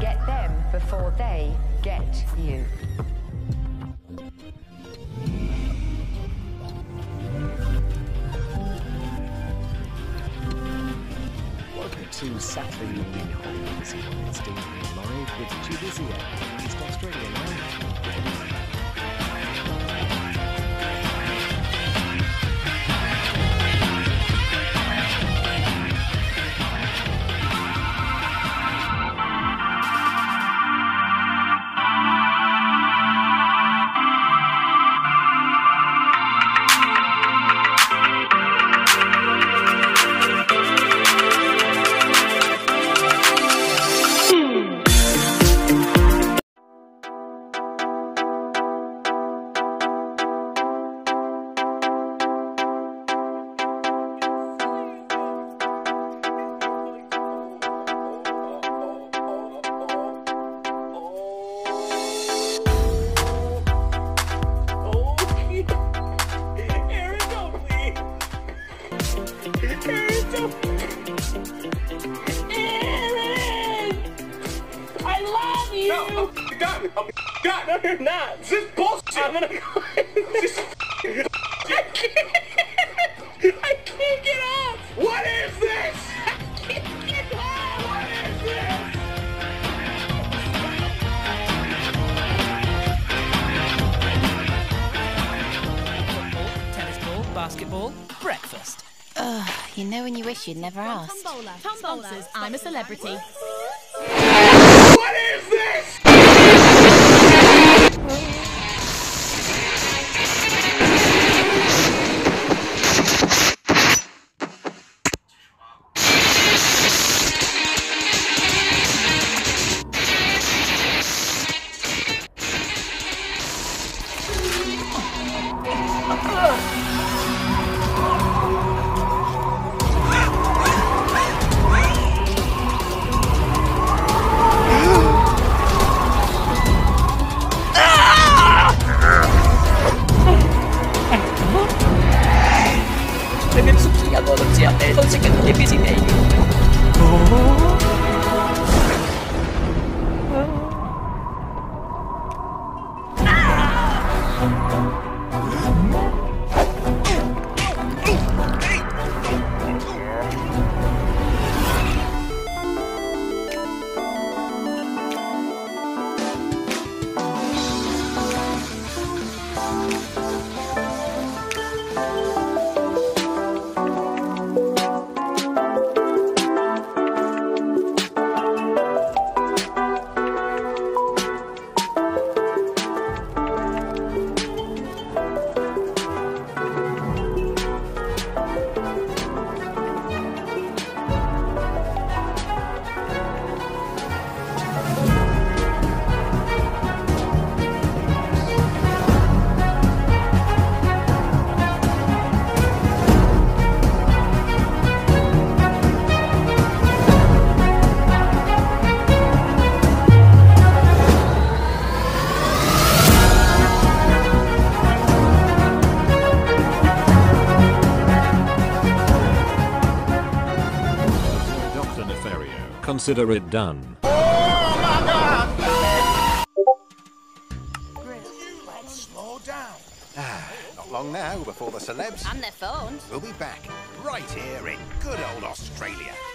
Get them before they get you. Welcome to Saturday Evening Hollywood It's live with Judizia, East Australia now. No, I'm done. I'm done. No, you're not. This is bullshit. I'm gonna go. This is I can't. I can't get off. what is this? I can't get off. What is this? Football, tennis ball, basketball, breakfast. Ugh, you know when you wish you'd never asked. Tombola. Sponsors I'm a Celebrity. Devemos subir agora o dia 10 ao chegar no DPG 10. Oh! Consider it done. Slow down. Ah, not long now before the celebs. And their phones. We'll be back right here in good old Australia. What's happening?